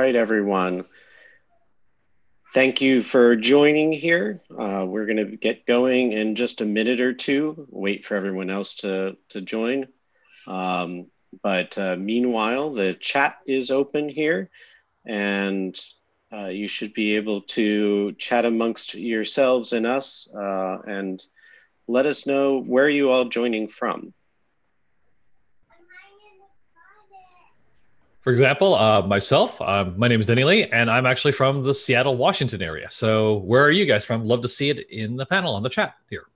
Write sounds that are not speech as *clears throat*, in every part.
right, everyone. Thank you for joining here. Uh, we're going to get going in just a minute or two. Wait for everyone else to, to join. Um, but uh, meanwhile, the chat is open here, and uh, you should be able to chat amongst yourselves and us uh, and let us know where you all joining from. For example, uh, myself, uh, my name is Denny Lee, and I'm actually from the Seattle, Washington area. So, where are you guys from? Love to see it in the panel on the chat here.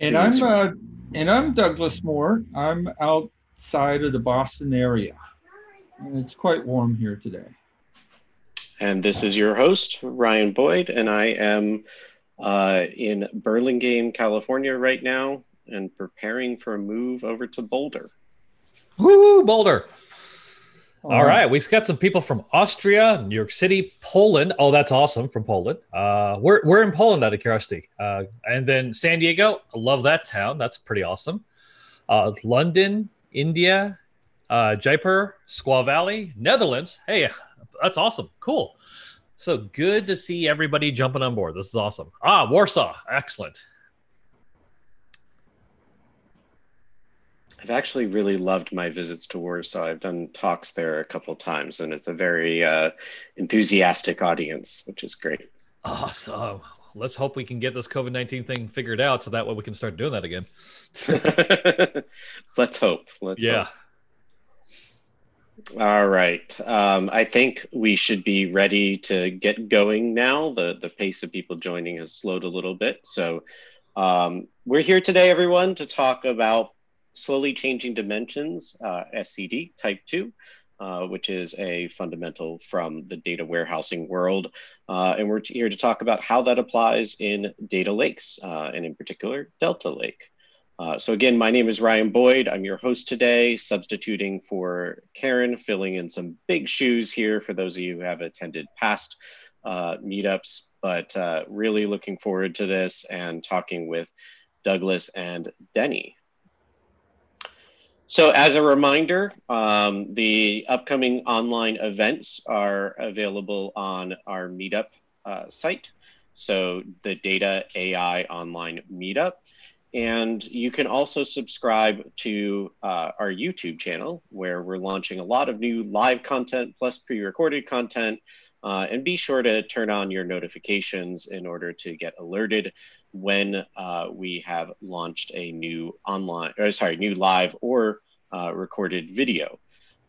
And I'm uh, and I'm Douglas Moore. I'm outside of the Boston area, and it's quite warm here today. And this is your host, Ryan Boyd, and I am uh, in Burlingame, California right now, and preparing for a move over to Boulder. Woo, Boulder. All right, we've got some people from Austria, New York City, Poland. Oh, that's awesome from Poland. Uh, we're we're in Poland out of curiosity, uh, and then San Diego. I love that town. That's pretty awesome. Uh, London, India, uh, Jaipur, Squaw Valley, Netherlands. Hey, that's awesome. Cool. So good to see everybody jumping on board. This is awesome. Ah, Warsaw. Excellent. I've actually really loved my visits to Warsaw. I've done talks there a couple times, and it's a very uh, enthusiastic audience, which is great. Awesome. Let's hope we can get this COVID 19 thing figured out so that way we can start doing that again. *laughs* Let's hope. Let's yeah. Hope. All right. Um, I think we should be ready to get going now. The, the pace of people joining has slowed a little bit. So um, we're here today, everyone, to talk about slowly changing dimensions, uh, SCD type 2, uh, which is a fundamental from the data warehousing world. Uh, and we're here to talk about how that applies in data lakes, uh, and in particular, Delta Lake. Uh, so again, my name is Ryan Boyd. I'm your host today, substituting for Karen, filling in some big shoes here for those of you who have attended past uh, meetups, but really looking forward to this and talking with Douglas and Denny. So, as a reminder, um, the upcoming online events are available on our meetup uh, site. So, the Data AI Online Meetup. And you can also subscribe to uh, our YouTube channel, where we're launching a lot of new live content plus pre recorded content. Uh, and be sure to turn on your notifications in order to get alerted when uh, we have launched a new online, or sorry, new live or uh, recorded video.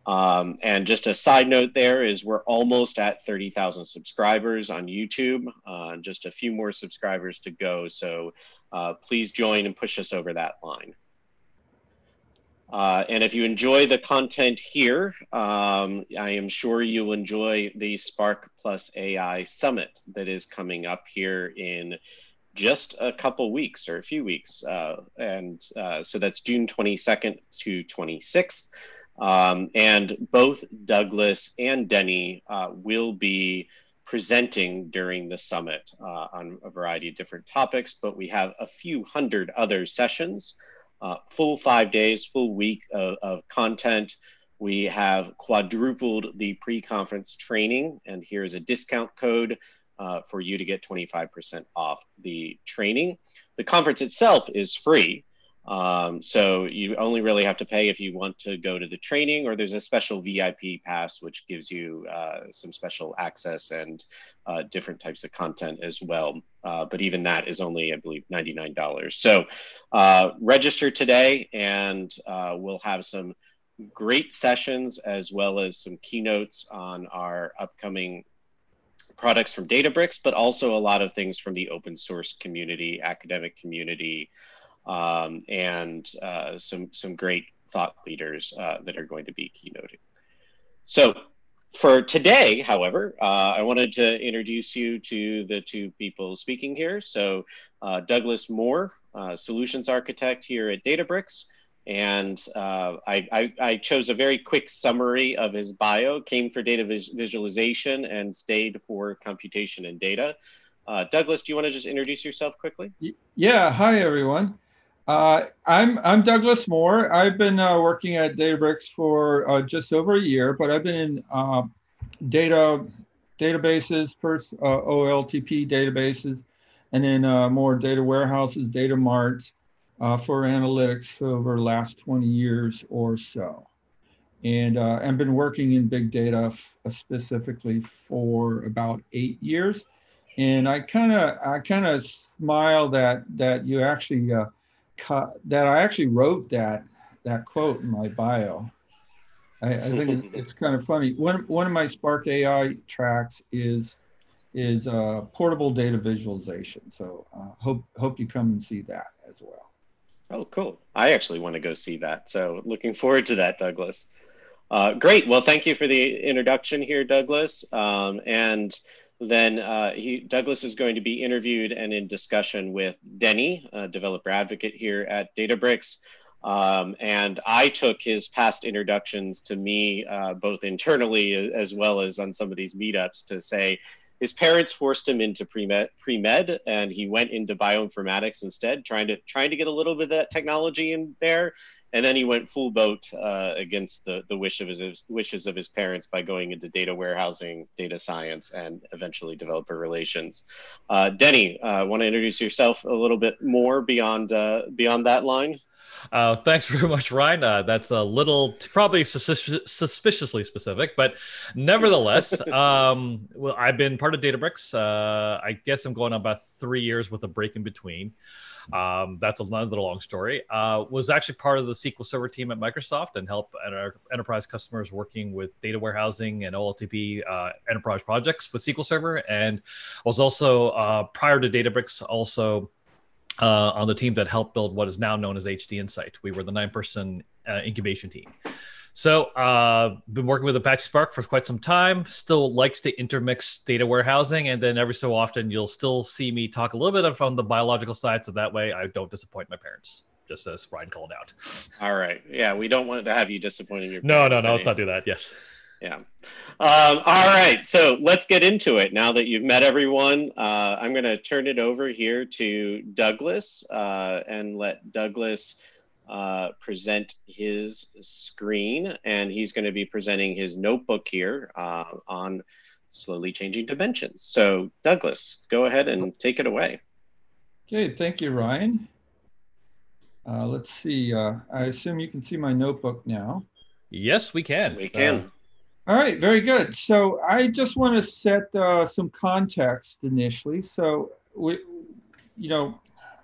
Um, and just a side note there is we're almost at 30,000 subscribers on YouTube, uh, just a few more subscribers to go. So uh, please join and push us over that line. Uh, and if you enjoy the content here, um, I am sure you'll enjoy the Spark Plus AI Summit that is coming up here in just a couple weeks or a few weeks. Uh, and uh, so that's June 22nd to 26th. Um, and both Douglas and Denny uh, will be presenting during the summit uh, on a variety of different topics, but we have a few hundred other sessions, uh, full five days, full week of, of content. We have quadrupled the pre conference training, and here is a discount code uh, for you to get 25% off the training. The conference itself is free. Um, so you only really have to pay if you want to go to the training, or there's a special VIP pass which gives you uh, some special access and uh, different types of content as well. Uh, but even that is only, I believe, $99. So uh, register today, and uh, we'll have some great sessions as well as some keynotes on our upcoming products from Databricks, but also a lot of things from the open source community, academic community, um, and uh, some some great thought leaders uh, that are going to be keynoting. So for today, however, uh, I wanted to introduce you to the two people speaking here. So uh, Douglas Moore, uh, solutions architect here at Databricks, and uh, I, I, I, chose a very quick summary of his bio, came for data vis visualization and stayed for computation and data. Douglas, do you want to just introduce yourself quickly? Yeah, hi everyone. Uh, I'm I'm Douglas Moore. I've been uh, working at Databricks for uh, just over a year, but I've been in uh, data databases first, uh, OLTP databases, and then uh, more data warehouses, data marts for analytics over the last 20 years or so, and I've been working in big data specifically for about eight years and I kind of I kind of smile that that you actually uh, that I actually wrote that that quote in my bio. I, I think it's kind of funny. One one of my Spark AI tracks is is uh, portable data visualization. So uh, hope hope you come and see that as well. Oh, cool! I actually want to go see that. So looking forward to that, Douglas. Uh, great. Well, thank you for the introduction here, Douglas. Um, and then uh, he, Douglas is going to be interviewed and in discussion with Denny, a developer advocate here at Databricks. Um, and I took his past introductions to me, uh, both internally as well as on some of these meetups, to say, his parents forced him into pre-med, pre-med and he went into bioinformatics instead trying to trying to get a little bit of that technology in there. And then he went full boat uh, against the, the wish of his, wishes of his parents by going into data warehousing data science and eventually developer relations. Uh, denny uh, want to introduce yourself a little bit more beyond uh, beyond that line uh, thanks *laughs* very much, Ryan. Uh, that's a little probably suspiciously specific, but nevertheless, *laughs* um, well, I've been part of Databricks. Uh, I guess I'm going on about three years with a break in between. Um, that's another long story. Uh, was actually part of the SQL Server team at Microsoft and help enterprise customers working with data warehousing and OLTP uh, enterprise projects with SQL Server, and was also uh, prior to Databricks also uh, on the team that helped build what is now known as HD Insight. We were the nine person uh, incubation team. So, uh, been working with Apache Spark for quite some time. Still likes to intermix data warehousing, and then every so often you'll still see me talk a little bit from the biological side, so that way I don't disappoint my parents. Just as Ryan called out. All right. Yeah, we don't want to have you disappointing your. No, no, no. Let's not do that. Yes. Yeah. Um, all right. So let's get into it. Now that you've met everyone, uh, I'm going to turn it over here to Douglas uh, and let Douglas uh, present his screen. And he's going to be presenting his notebook here uh, on slowly changing dimensions. So, Douglas, go ahead and take it away. Okay. Thank you, Ryan. Uh, let's see. Uh, I assume you can see my notebook now. Yes, we can. We can. All right, very good. So I just want to set uh, some context initially. So we, you know,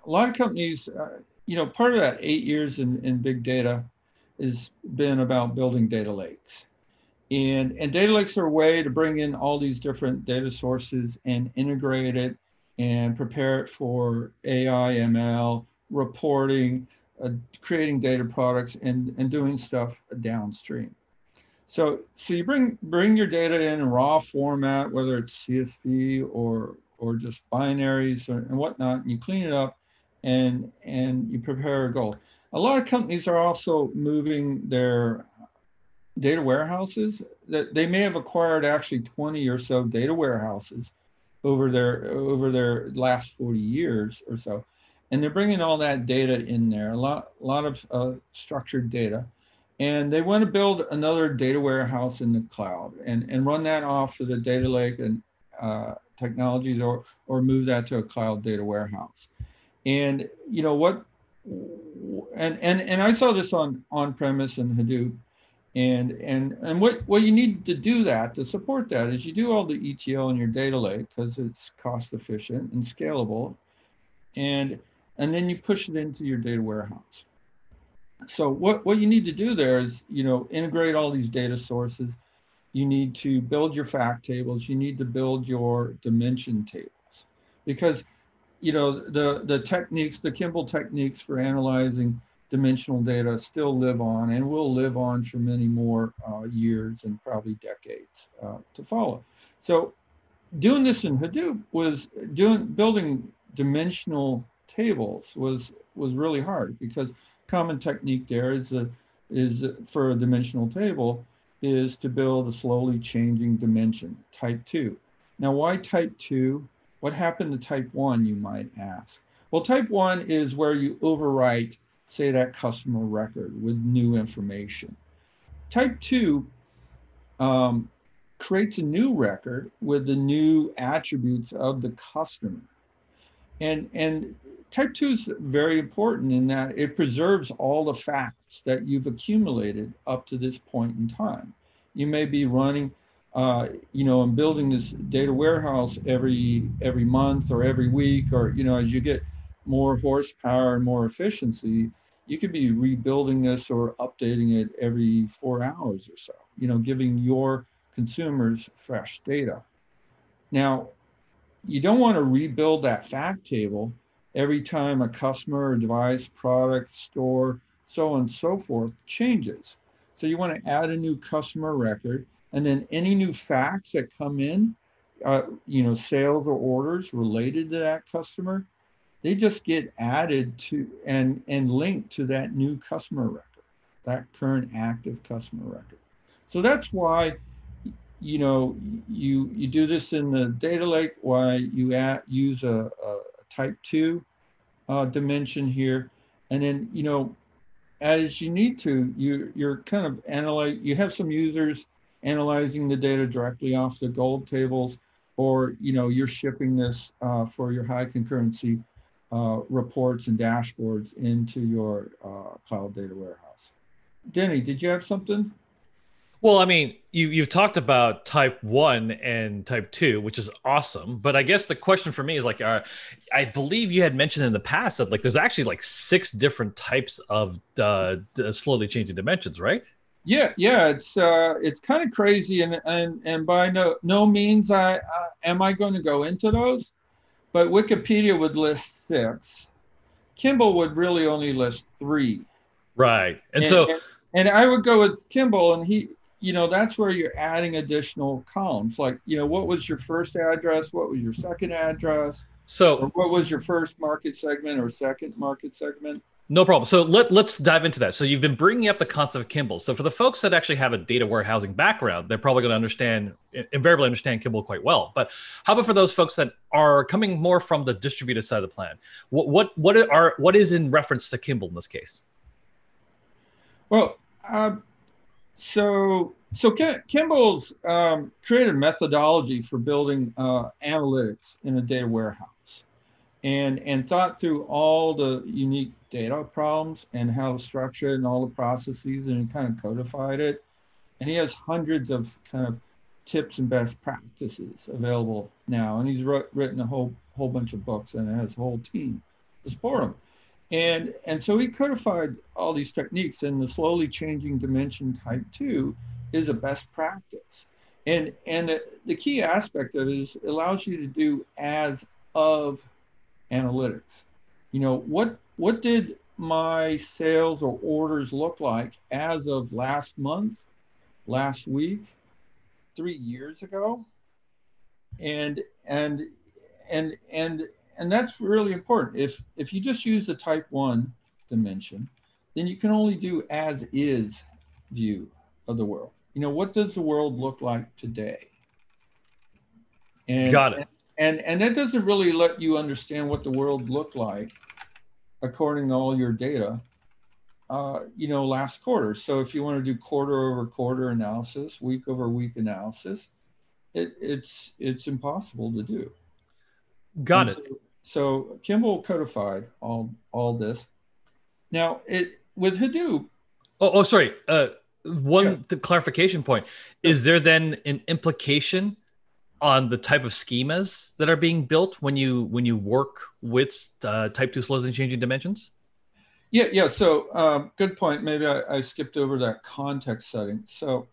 a lot of companies, uh, you know, part of that eight years in, in big data has been about building data lakes. And, and data lakes are a way to bring in all these different data sources and integrate it and prepare it for AI, ML, reporting, uh, creating data products, and, and doing stuff downstream. So, so you bring bring your data in raw format, whether it's CSV or or just binaries or, and whatnot, and you clean it up, and and you prepare a goal. A lot of companies are also moving their data warehouses that they may have acquired actually 20 or so data warehouses over their over their last 40 years or so and they're bringing all that data in there a lot a lot of uh, structured data and they want to build another data warehouse in the cloud and, and run that off of the data lake and uh, technologies or, or move that to a cloud data warehouse. And you know what, and, and, and I saw this on on-premise and Hadoop and, and, and what, what you need to do that to support that is you do all the ETL in your data lake because it's cost efficient and scalable. And, and then you push it into your data warehouse so what, what you need to do there is, you know, integrate all these data sources. You need to build your fact tables. You need to build your dimension tables because, you know, the, the techniques, the Kimball techniques for analyzing dimensional data still live on and will live on for many more uh, years and probably decades uh, to follow. So doing this in Hadoop was doing building dimensional tables was was really hard because common technique there is a, is for a dimensional table is to build a slowly changing dimension, type two. Now, why type two? What happened to type one, you might ask? Well, type one is where you overwrite, say, that customer record with new information. Type two um, creates a new record with the new attributes of the customer. And, and type two is very important in that it preserves all the facts that you've accumulated up to this point in time. You may be running, uh, you know, and building this data warehouse every every month or every week, or you know, as you get more horsepower and more efficiency, you could be rebuilding this or updating it every four hours or so. You know, giving your consumers fresh data. Now, you don't want to rebuild that fact table every time a customer device, product, store, so on and so forth changes. So you want to add a new customer record, and then any new facts that come in, uh, you know, sales or orders related to that customer, they just get added to and and linked to that new customer record, that current active customer record. So that's why you know, you you do this in the data lake why you add, use a, a type two uh, dimension here, and then you know, as you need to, you you're kind of analyze. You have some users analyzing the data directly off the gold tables, or you know, you're shipping this uh, for your high concurrency uh, reports and dashboards into your uh, cloud data warehouse. Denny, did you have something? Well, I mean, you you've talked about type one and type two, which is awesome. But I guess the question for me is like, uh, I believe you had mentioned in the past that like there's actually like six different types of uh, slowly changing dimensions, right? Yeah, yeah, it's uh, it's kind of crazy, and and and by no no means I uh, am I going to go into those, but Wikipedia would list six. Kimball would really only list three. Right, and, and so. And, and I would go with Kimball, and he you know, that's where you're adding additional columns. Like, you know, what was your first address? What was your second address? So, what was your first market segment or second market segment? No problem. So let, let's dive into that. So you've been bringing up the concept of Kimball. So for the folks that actually have a data warehousing background, they're probably going to understand, invariably understand Kimball quite well. But how about for those folks that are coming more from the distributed side of the plan? What what what are what is in reference to Kimball in this case? Well, uh, so so Kimball's um, created a methodology for building uh, analytics in a data warehouse, and and thought through all the unique data problems and how to structure it and all the processes, and he kind of codified it. And he has hundreds of kind of tips and best practices available now, and he's written a whole whole bunch of books and has a whole team to support him. And, and so he codified all these techniques and the slowly changing dimension type two is a best practice. And, and the key aspect of it is it allows you to do as of analytics. You know, what, what did my sales or orders look like as of last month, last week, three years ago? And, and, and, and and that's really important. If if you just use the type one dimension, then you can only do as is view of the world. You know, what does the world look like today? And, Got it. And, and and that doesn't really let you understand what the world looked like according to all your data. Uh, you know, last quarter. So if you want to do quarter over quarter analysis, week over week analysis, it, it's it's impossible to do. Got and it. So, so Kimball codified all all this. Now it with Hadoop. Oh, oh sorry. Uh, one yeah. clarification point: Is there then an implication on the type of schemas that are being built when you when you work with uh, Type Two slowly changing dimensions? Yeah, yeah. So um, good point. Maybe I, I, skipped over that context setting. So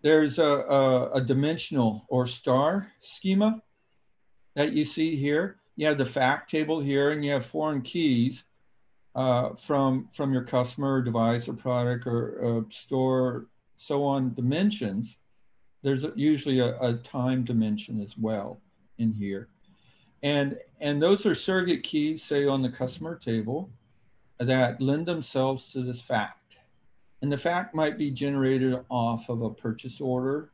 there's a, a, a dimensional or star schema that you see here you have the fact table here and you have foreign keys uh, from, from your customer or device or product or uh, store, so on dimensions. There's usually a, a time dimension as well in here. And, and those are surrogate keys, say on the customer table, that lend themselves to this fact. And the fact might be generated off of a purchase order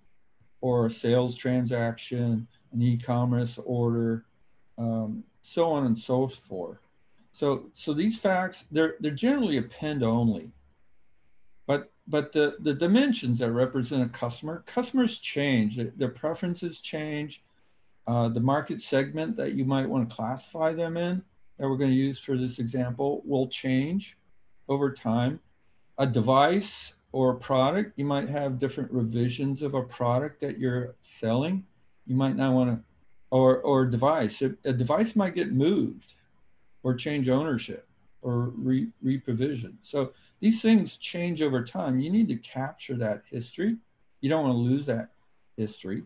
or a sales transaction, an e-commerce order, um, so on and so forth. So, so these facts, they're, they're generally append only. But, but the, the dimensions that represent a customer, customers change, their, their preferences change. Uh, the market segment that you might want to classify them in, that we're going to use for this example, will change over time. A device or a product, you might have different revisions of a product that you're selling. You might not want to, or, or a device. A device might get moved or change ownership or re, reprovision. So these things change over time. You need to capture that history. You don't want to lose that history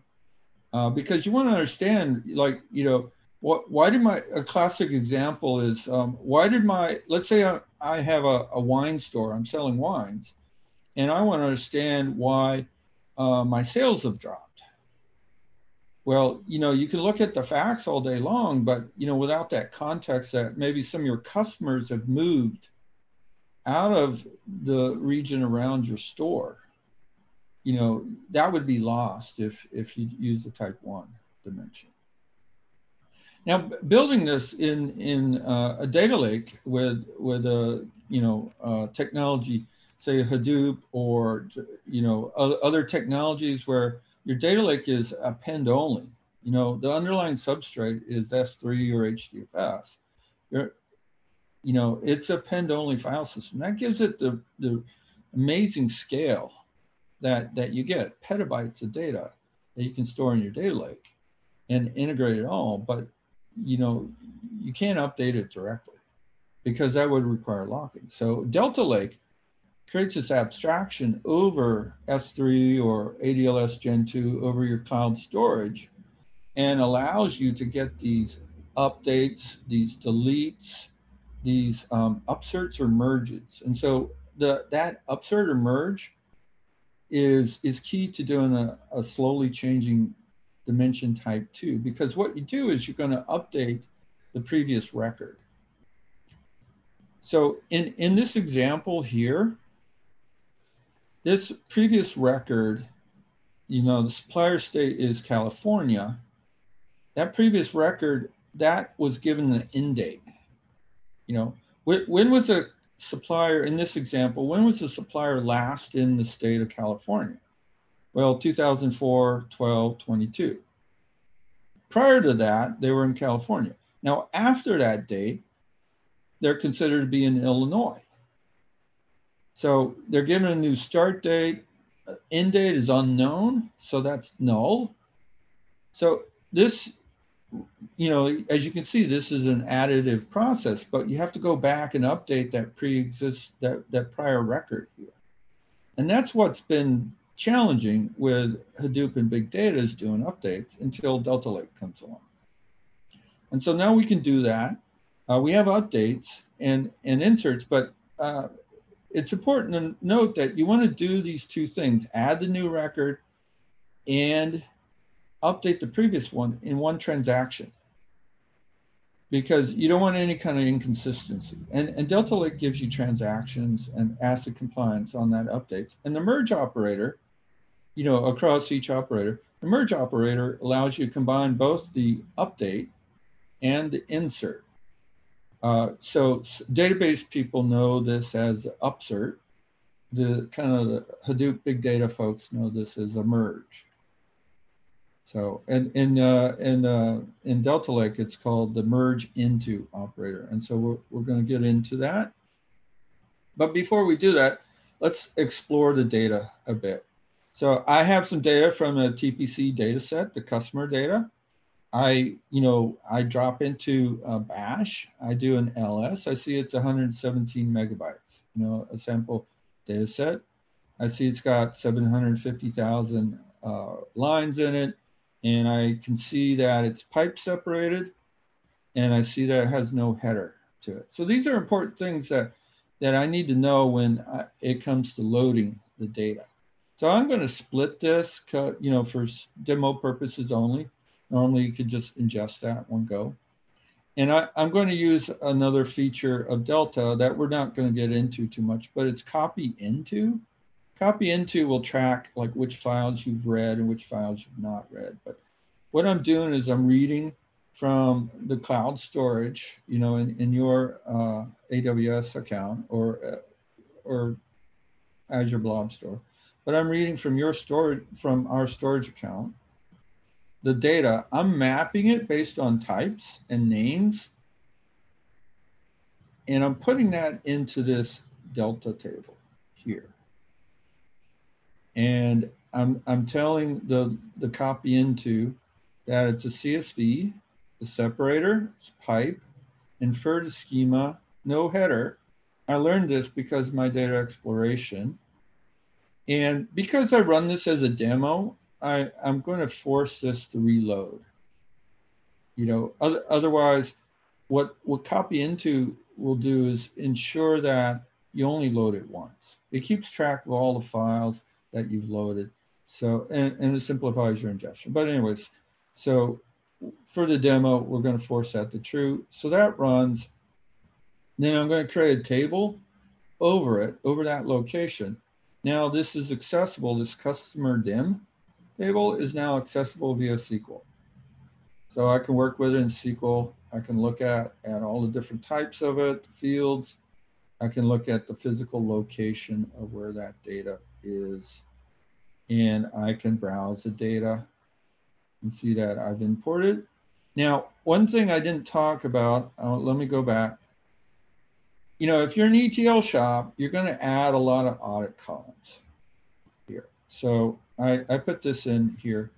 uh, because you want to understand, like, you know, what, why did my, a classic example is, um, why did my, let's say I, I have a, a, wine store, I'm selling wines, and I want to understand why uh, my sales have dropped. Well, you know, you can look at the facts all day long, but you know, without that context that maybe some of your customers have moved out of the region around your store, you know, that would be lost if if you use the type one dimension. Now, building this in in uh, a data lake with with a you know uh, technology, say Hadoop or you know other technologies where your data lake is append only. You know, the underlying substrate is S3 or HDFS. You're, you know, it's append only file system. That gives it the, the amazing scale that, that you get, petabytes of data that you can store in your data lake and integrate it all. But, you know, you can't update it directly because that would require locking. So Delta Lake creates this abstraction over S3 or ADLS Gen 2 over your cloud storage and allows you to get these updates, these deletes, these um, upserts or merges. And so the that upsert or merge is, is key to doing a, a slowly changing dimension type two, because what you do is you're gonna update the previous record. So in, in this example here, this previous record, you know, the supplier state is California. That previous record, that was given an end date. You know, when, when was a supplier, in this example, when was the supplier last in the state of California? Well, 2004, 12, 22. Prior to that, they were in California. Now, after that date, they're considered to be in Illinois. So they're given a new start date. End date is unknown, so that's null. So this, you know, as you can see, this is an additive process, but you have to go back and update that pre-exist that, that prior record here. And that's what's been challenging with Hadoop and big data is doing updates until Delta Lake comes along. And so now we can do that. Uh, we have updates and, and inserts, but uh, it's important to note that you want to do these two things, add the new record and update the previous one in one transaction because you don't want any kind of inconsistency. And, and Delta Lake gives you transactions and ACID compliance on that updates. And the merge operator, you know, across each operator, the merge operator allows you to combine both the update and the insert. Uh, so database people know this as upsert. The kind of the Hadoop big data folks know this as a merge. So and in uh, in uh, in Delta Lake, it's called the merge into operator. And so we're, we're going to get into that. But before we do that, let's explore the data a bit. So I have some data from a TPC data set, the customer data. I, you know, I drop into Bash, I do an ls, I see it's 117 megabytes, you know, a sample data set. I see it's got 750,000 uh, lines in it, and I can see that it's pipe separated, and I see that it has no header to it. So these are important things that, that I need to know when I, it comes to loading the data. So I'm going to split this, you know, for demo purposes only. Normally you could just ingest that one go. And I, am going to use another feature of Delta that we're not going to get into too much, but it's copy into. Copy into will track like which files you've read and which files you've not read. But what I'm doing is I'm reading from the cloud storage, you know, in, in your uh, AWS account or uh, or Azure Blob Store, but I'm reading from your storage from our storage account. The data, I'm mapping it based on types and names, and I'm putting that into this delta table here. And I'm I'm telling the the copy into that it's a CSV the separator, it's pipe, infer to schema, no header. I learned this because my data exploration. And because I run this as a demo, I, I'm going to force this to reload. You know, other, otherwise, what, what copy into will do is ensure that you only load it once. It keeps track of all the files that you've loaded. So, and, and it simplifies your ingestion. But anyways, so for the demo, we're going to force that to true. So that runs. Then I'm going to create a table over it, over that location. Now this is accessible, this customer dim table is now accessible via SQL. So I can work with it in SQL. I can look at, at all the different types of it, fields. I can look at the physical location of where that data is. And I can browse the data and see that I've imported. Now, one thing I didn't talk about, uh, let me go back. You know, if you're an ETL shop, you're going to add a lot of audit columns here. So I, I put this in here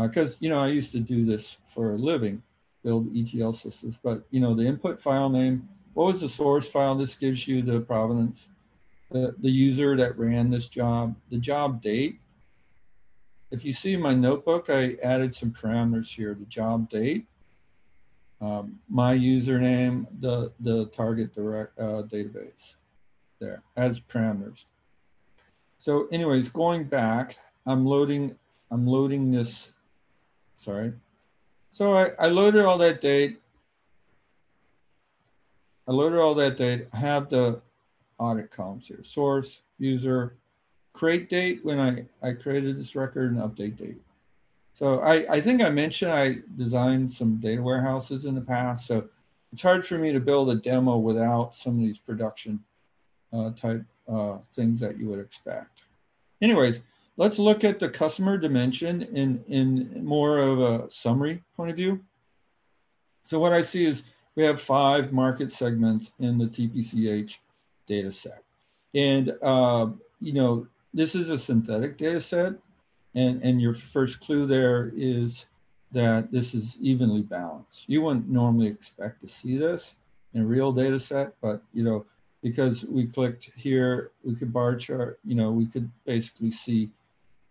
because, uh, you know, I used to do this for a living, build ETL systems. But, you know, the input file name, what was the source file? This gives you the provenance, the, the user that ran this job, the job date, if you see my notebook, I added some parameters here, the job date, um, my username, the, the target direct uh, database there as parameters. So anyways, going back, I'm loading, I'm loading this, sorry. So I, I loaded all that date. I loaded all that date. I have the audit columns here, source, user, create date when I, I created this record and update date. So I, I think I mentioned I designed some data warehouses in the past. So it's hard for me to build a demo without some of these production uh, type uh, things that you would expect. Anyways, let's look at the customer dimension in, in more of a summary point of view. So what I see is we have five market segments in the TPCH data set. And, uh, you know, this is a synthetic data set. And, and your first clue there is that this is evenly balanced. You wouldn't normally expect to see this in a real data set, but you know, because we clicked here, we could bar chart, you know, we could basically see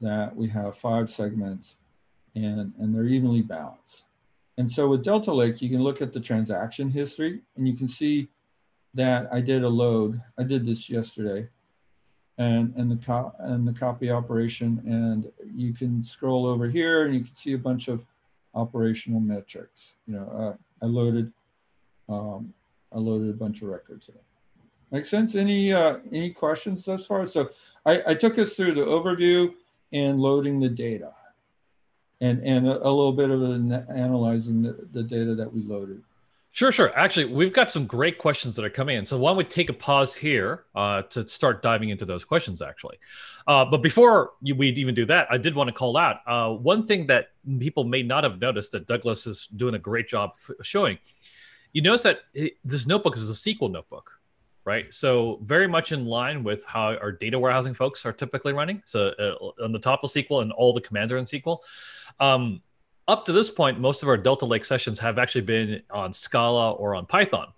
that we have five segments and, and they're evenly balanced. And so with Delta Lake, you can look at the transaction history and you can see that I did a load. I did this yesterday and, and, the co- and the copy operation. And you can scroll over here and you can see a bunch of operational metrics. You know, uh, I loaded, um, I loaded a bunch of records. Here. Make sense? Any uh, any questions thus far? So I, I took us through the overview and loading the data, and and a, a little bit of an analyzing the, the data that we loaded. Sure, sure. Actually, we've got some great questions that are coming in. So why don't we take a pause here uh, to start diving into those questions, actually. Uh, but before we even do that, I did want to call out uh, one thing that people may not have noticed that Douglas is doing a great job showing. You notice that this notebook is a SQL notebook, right? So very much in line with how our data warehousing folks are typically running. So uh, on the top of SQL and all the commands are in SQL. Um, up to this point, most of our Delta Lake sessions have actually been on Scala or on Python.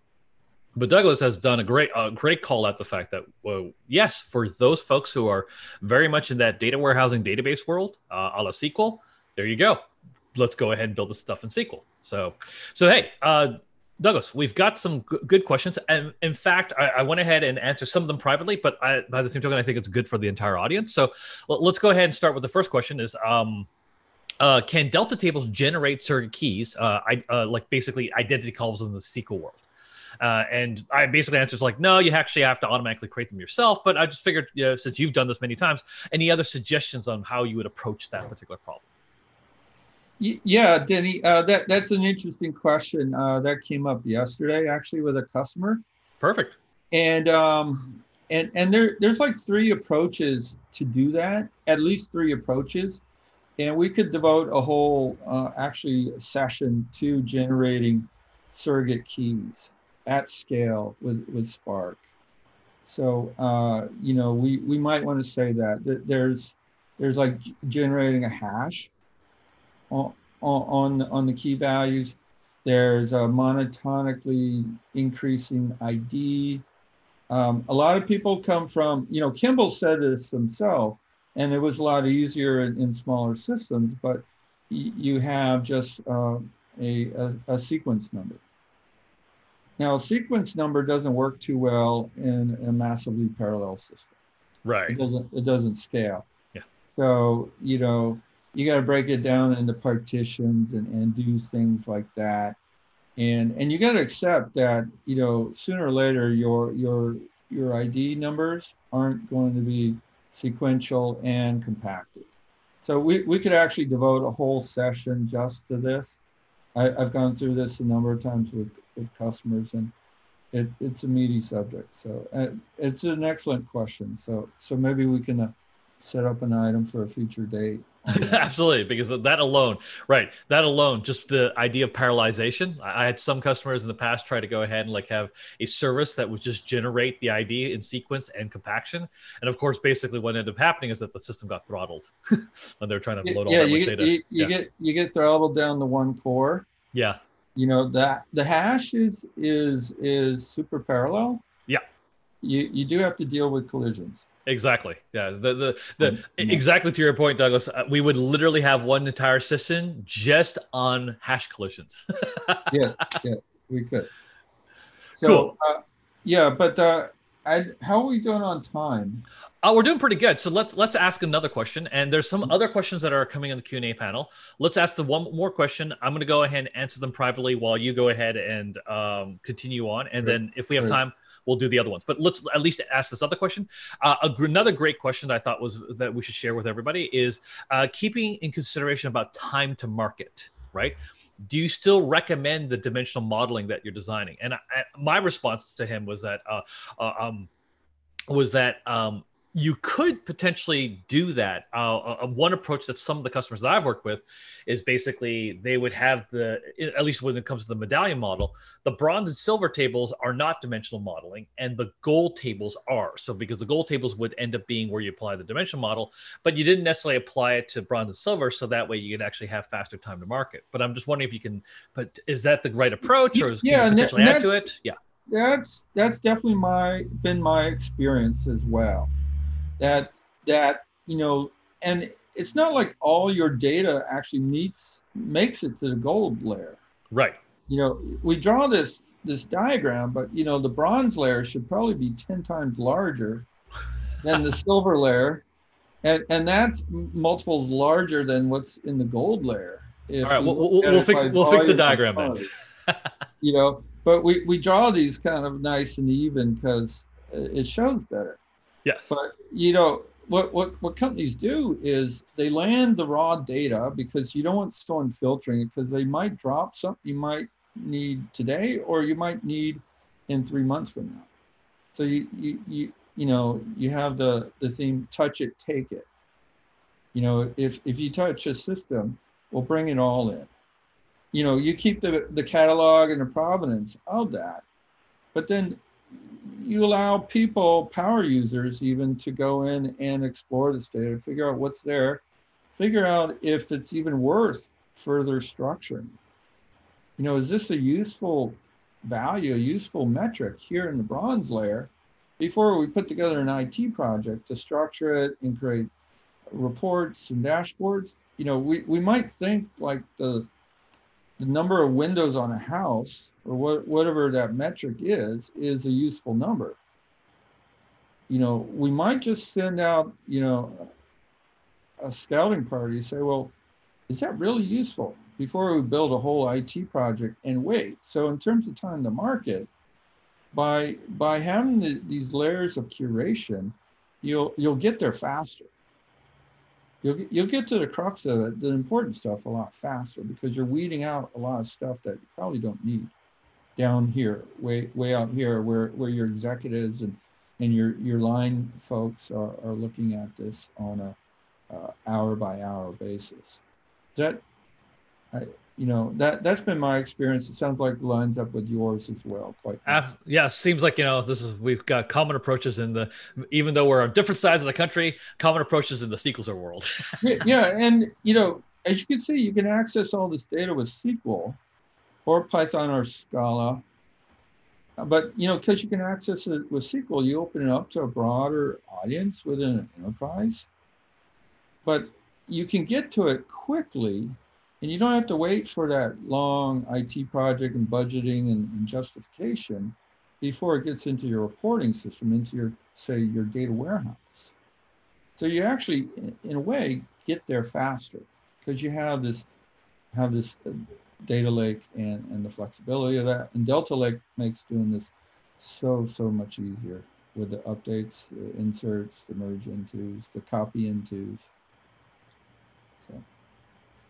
But Douglas has done a great, a great call at the fact that, well, yes, for those folks who are very much in that data warehousing database world, uh, a la SQL, there you go. Let's go ahead and build this stuff in SQL. So, so hey, uh, Douglas, we've got some g- good questions, and in fact, I, I, went ahead and answered some of them privately. But I, by the same token, I think it's good for the entire audience. So, let's go ahead and start with the first question: Is um, uh, can Delta tables generate surrogate keys, uh, I, uh, like basically identity columns in the SQL world? Uh, and I basically answers like, no, you actually have to automatically create them yourself. But I just figured, you know, since you've done this many times, any other suggestions on how you would approach that particular problem? Yeah, Denny, uh, that that's an interesting question. Uh, that came up yesterday, actually, with a customer. Perfect. And um, and and there there's like three approaches to do that. At least three approaches, and we could devote a whole uh, actually session to generating surrogate keys at scale with with Spark. So uh, you know, we we might want to say that, that there's there's like generating a hash on on on the key values. There's a monotonically increasing ID. Um, a lot of people come from, you know, Kimball said this himself, and it was a lot easier in, in smaller systems, but you have just uh, a, a, a sequence number. Now, a sequence number doesn't work too well in a massively parallel system. Right. It doesn't. It doesn't scale. Yeah. So you know, you got to break it down into partitions and, and do things like that, and and you got to accept that you know sooner or later your your your ID numbers aren't going to be sequential and compacted. So we, we could actually devote a whole session just to this. I, I've gone through this a number of times with with customers, and it, it's a meaty subject. So uh, it's an excellent question. So so maybe we can uh, set up an item for a future date. *laughs* Absolutely, because that alone, right? That alone, just the idea of parallelization. I had some customers in the past try to go ahead and like have a service that would just generate the ID in sequence and compaction. And of course, basically, what ended up happening is that the system got throttled *laughs* when they're trying to load all yeah, that you, much get, data. you, you yeah. get you get throttled down to one core. yeah, You know that the hash is is is super parallel. Yeah. You you do have to deal with collisions. Exactly. Yeah. The the the yeah. exactly to your point, Douglas. Uh, we would literally have one entire system just on hash collisions. *laughs* yeah, yeah, we could. So, Cool. uh, yeah, but uh, I, how are we doing on time? Uh, we're doing pretty good. So let's let's ask another question. And there's some other questions that are coming in the Q and A panel. Let's ask the one more question. I'm going to go ahead and answer them privately while you go ahead and um, continue on. And Sure. then if we have Sure. time, we'll do the other ones. But let's at least ask this other question. Uh, another great question that I thought was that we should share with everybody is uh, keeping in consideration about time to market. Right? Do you still recommend the dimensional modeling that you're designing? And I, I, my response to him was that uh, uh, um, was that um, you could potentially do that. Uh, uh, one approach that some of the customers that I've worked with is basically they would have the, at least when it comes to the medallion model, the bronze and silver tables are not dimensional modeling, and the gold tables are. So because the gold tables would end up being where you apply the dimensional model, but you didn't necessarily apply it to bronze and silver, so that way you could actually have faster time to market. But I'm just wondering if you can. But is that the right approach, or is, Yeah, can that- potentially and add that- to it? Yeah. that's that's definitely my been my experience as well that that you know and it's not like all your data actually meets makes it to the gold layer Right. you know we draw this this diagram but you know the bronze layer should probably be 10 times larger than the *laughs* silver layer and and that's multiples larger than what's in the gold layer if All right, we'll- we'll- we'll fix- we'll fix the diagram then. you know but we we draw these kind of nice and even because it shows better Yes. but you know what what what companies do is they land the raw data because you don't want someone filtering it because they might drop something you might need today or you might need in three months from now. So you you you, you know you have the the theme touch it take it. You know if if you touch a system we'll bring it all in. You know you keep the the catalog and the provenance of that but then you allow people power users even to go in and explore this data figure out what's there. Figure out if it's even worth further structuring. You know is this a useful value a useful metric here in the bronze layer before we put together an it project to structure it and create reports and dashboards? You know we, we might think like the the number of windows on a house or what, whatever that metric is is a useful number. You know we might just send out you know a scouting party say well is that really useful before we build a whole IT project and wait? So in terms of time to market by by having the, these layers of curation you'll you'll get there faster. You'll you'll get to the crux of it, the important stuff a lot faster because you're weeding out a lot of stuff that you probably don't need down here, way way out here where where your executives and and your your line folks are, are looking at this on a uh, hour by hour basis. That I, you know that that's been my experience. It sounds like lines up with yours as well. Quite uh, yeah, seems like you know this is we've got common approaches in the even though we're on different sides of the country, common approaches in the sequencer world. *laughs* yeah, and you know as you can see, you can access all this data with SQL or Python or Scala. But you know, because you can access it with SQL, you open it up to a broader audience within an enterprise. But you can get to it quickly and you don't have to wait for that long IT project and budgeting and, and justification before it gets into your reporting system, into your, say, your data warehouse. So you actually, in a way, get there faster because you have this have this data lake and, and the flexibility of that. And Delta Lake makes doing this so, so much easier with the updates, the inserts, the merge intos, the copy intos.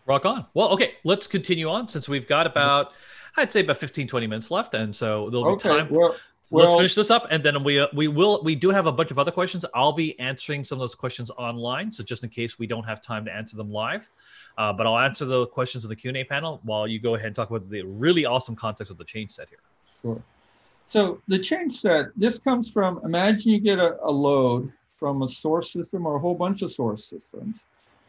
Rock on. Well, okay, let's continue on since we've got mm-hmm. about, I'd say about 15, 20 minutes left. And so there'll be okay, time. Well, well, let's finish this up and then we uh, we will we do have a bunch of other questions. I'll be answering some of those questions online so just in case we don't have time to answer them live. Uh, but i'll answer the questions in the q&a panel while you go ahead and talk about the really awesome context of the change set here. Sure. So the change set this comes from imagine you get a, a load from a source system or a whole bunch of source systems.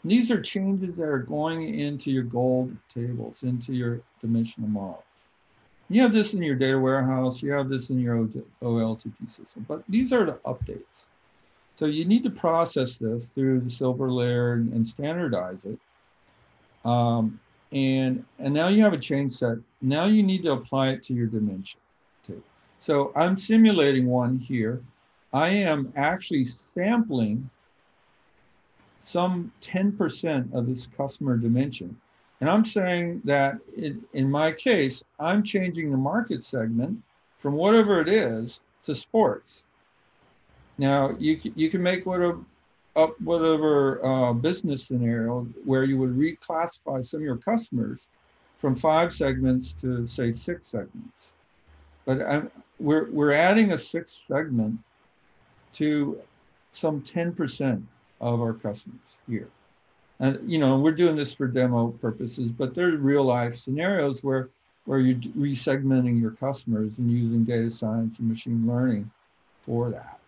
And these are changes that are going into your gold tables, into your dimensional model. You have this in your data warehouse, you have this in your OLTP system, but these are the updates. So you need to process this through the silver layer and, and standardize it. Um, and, and now you have a change set. Now you need to apply it to your dimension. Okay. So I'm simulating one here. I am actually sampling some 10% of this customer dimension. And I'm saying that in, in my case, I'm changing the market segment from whatever it is to sports. Now you you can make whatever up whatever uh, business scenario where you would reclassify some of your customers from five segments to say six segments. But I'm, we're we're adding a sixth segment to some 10% of our customers here. And you know, we're doing this for demo purposes, but there are real life scenarios where where you're resegmenting your customers and using data science and machine learning for that.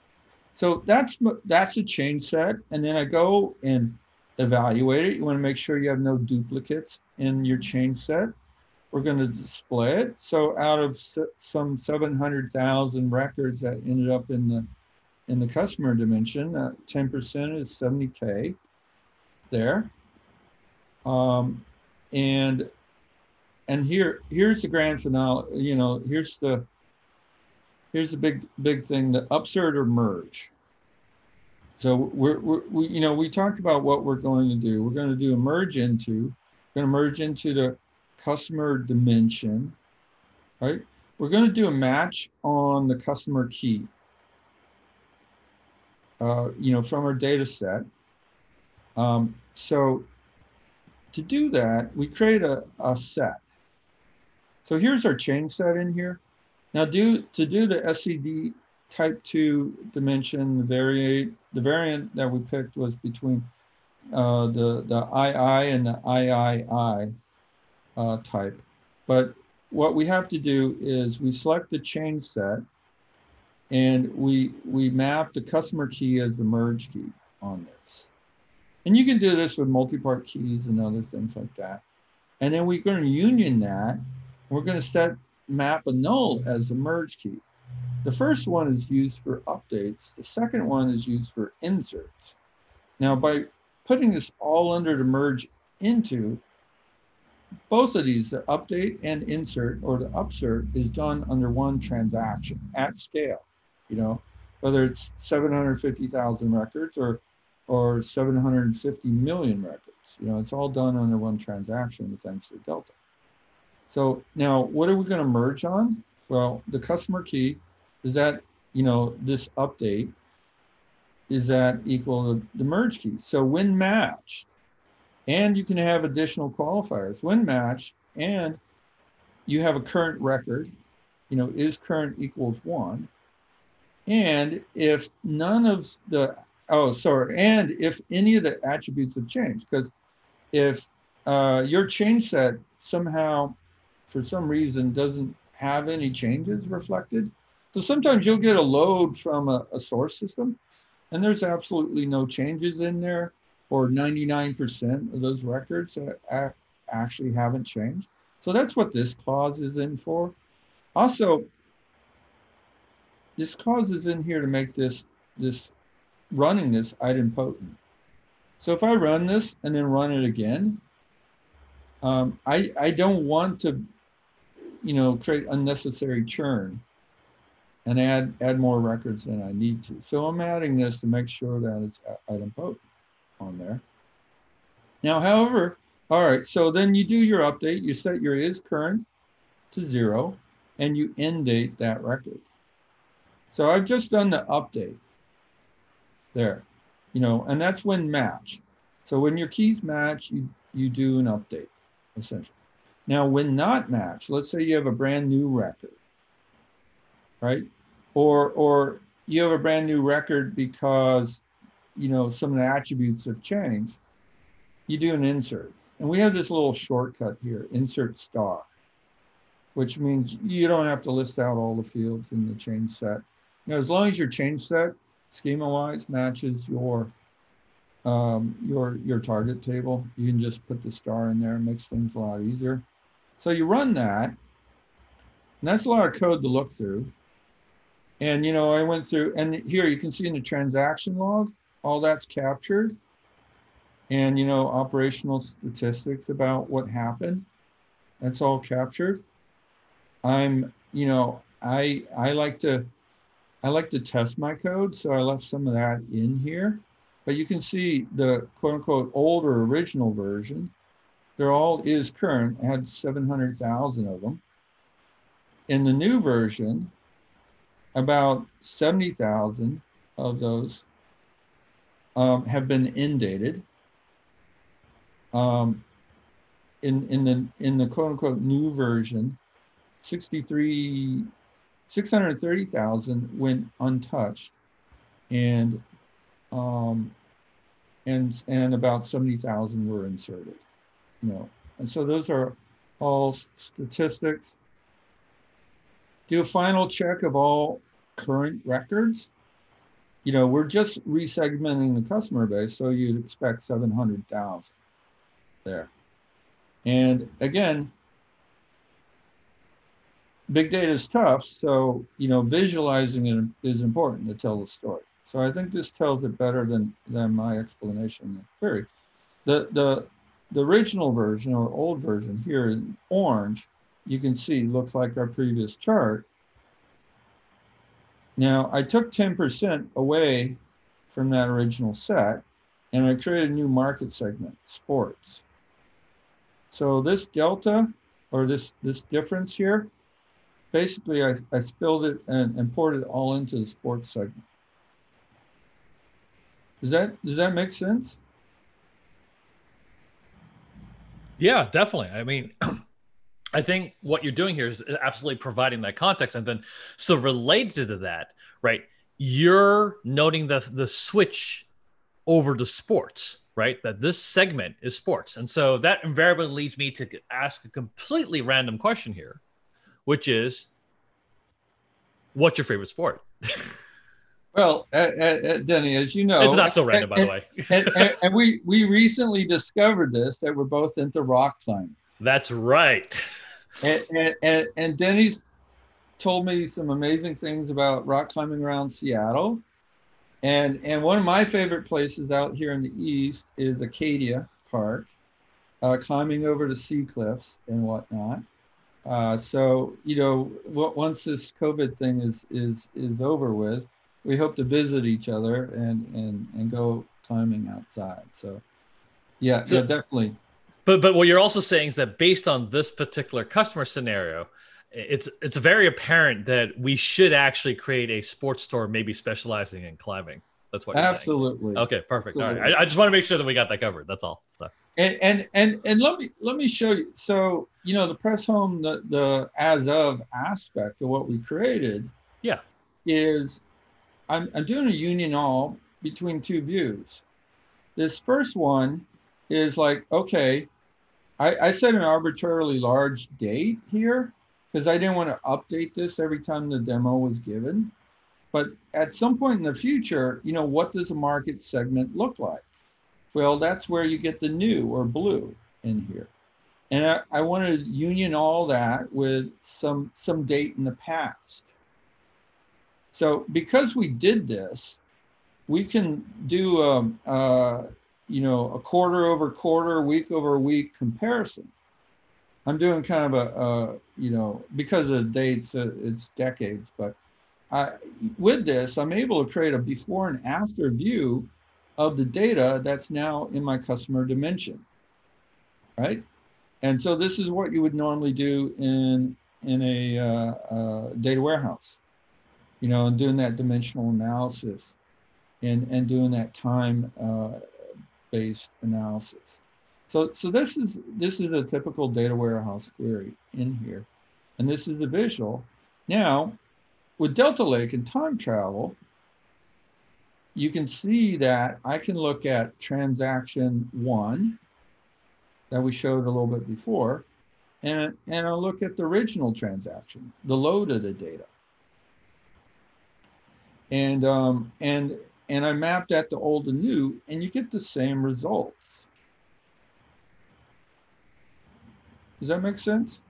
So that's that's a change set, and then I go and evaluate it. You want to make sure you have no duplicates in your change set. We're going to display it. So out of some 700,000 records that ended up in the in the customer dimension, uh, 10% is 70K there. Um, and and here here's the grand finale, you know, here's the here's the big big thing, the upsert or merge. So we're, we're we, you know, we talked about what we're going to do. We're going to do a merge into, going to merge into the customer dimension, right? We're going to do a match on the customer key uh, you know, from our data set. Um, so to do that, we create a, a set. So here's our change set in here. Now do to do the SCD type 2 dimension, the variate, the variant that we picked was between uh, the, the II and the III uh, type. But what we have to do is we select the change set and we we map the customer key as the merge key on this. And you can do this with multi-part keys and other things like that. And then we're going to union that. We're going to set map a null as the merge key. The first one is used for updates. The second one is used for inserts. Now, by putting this all under the merge into, both of these, the update and insert or the upsert is done under one transaction at scale you know, whether it's 750,000 records or or 750 million records. You know, it's all done under one transaction thanks to Delta. So now what are we going to merge on? Well, the customer key is that, you know, this update is that equal to the merge key? So when matched, and you can have additional qualifiers. When matched, and you have a current record, you know, is current equals one. And if none of the, oh, sorry, and if any of the attributes have changed, because if uh, your change set somehow, for some reason, doesn't have any changes reflected, so sometimes you'll get a load from a, a source system and there's absolutely no changes in there or 99% of those records actually haven't changed. So that's what this clause is in for. Also, this clause is in here to make this, this running this idempotent. So if I run this and then run it again, um, I, I don't want to, you know, create unnecessary churn and add add more records than I need to. So I'm adding this to make sure that it's idempotent on there. Now, however, all right, so then you do your update, you set your is current to zero, and you end date that record. So I've just done the update there, you know, and that's when match. So when your keys match, you, you do an update, essentially. Now, when not match, let's say you have a brand new record, right? or or you have a brand new record because you know some of the attributes have changed you do an insert and we have this little shortcut here insert star which means you don't have to list out all the fields in the change set you know as long as your change set schema wise matches your um, your your target table you can just put the star in there makes things a lot easier so you run that and that's a lot of code to look through and, you know, I went through, and here you can see in the transaction log, all that's captured. And, you know, operational statistics about what happened. That's all captured. I'm, you know, I, I like to, I like to test my code. So I left some of that in here, but you can see the quote unquote older original version. They're all is current. I had 700,000 of them. In the new version, about 70,000 of those um, have been end-dated. Um, in, in the in the quote unquote new version, 63, 630,000 went untouched, and um, and and about 70,000 were inserted. You know, and so those are all statistics. Do a final check of all current records, you know, we're just resegmenting the customer base, so you'd expect 700,000 there. And again, big data is tough, so, you know, visualizing it is important to tell the story. So I think this tells it better than, than my explanation query. The, the, the original version or old version here in orange, you can see looks like our previous chart, now, I took 10% away from that original set and I created a new market segment, sports. So this delta or this, this difference here, basically I, I spilled it and imported it all into the sports segment. Does that, does that make sense? Yeah, definitely. I mean, *clears throat* I think what you're doing here is absolutely providing that context. And then, so related to that, right? You're noting the, the switch over to sports, right? That this segment is sports. And so that invariably leads me to ask a completely random question here, which is what's your favorite sport? *laughs* Well, uh, uh, Denny, as you know, it's not so random, and, by the way. *laughs* and, and, and, we we recently discovered this that we're both into rock climbing. That's right and, and, and Denny's told me some amazing things about rock climbing around Seattle. And, and one of my favorite places out here in the east is Acadia Park, uh, climbing over the sea cliffs and whatnot. Uh, so, you know, once this COVID thing is, is, is over with, we hope to visit each other and, and, and go climbing outside. So, yeah, so, yeah, definitely. But but what you're also saying is that based on this particular customer scenario, it's it's very apparent that we should actually create a sports store, maybe specializing in climbing. That's what you're saying. Absolutely. saying. Okay, perfect. Absolutely. All right. I, I just want to make sure that we got that covered. That's all. So. And, and and and let me let me show you. So you know the press home the the as of aspect of what we created. Yeah. Is I'm I'm doing a union all between two views. This first one is like okay, I, I set an arbitrarily large date here because I didn't want to update this every time the demo was given. But at some point in the future, you know, what does a market segment look like? Well, that's where you get the new or blue in here. And I, I want to union all that with some some date in the past. So because we did this, we can do a, um, uh, you know a quarter over quarter, week over week comparison. I'm doing kind of a, a you know because of dates, uh, it's decades, but I, with this, I'm able to create a before and after view of the data that's now in my customer dimension, right? And so this is what you would normally do in in a uh, uh, data warehouse, you know, and doing that dimensional analysis, and and doing that time uh, based analysis. So so this is this is a typical data warehouse query in here, and this is the visual. Now, with Delta Lake and time travel, you can see that I can look at transaction one that we showed a little bit before, and, and I'll look at the original transaction, the load of the data. And, um, and, and I mapped that to old and new, and you get the same results. Does that make sense?